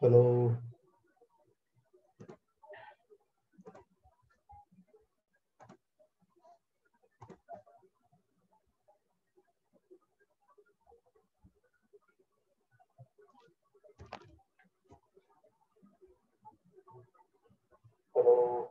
Hello. Hello.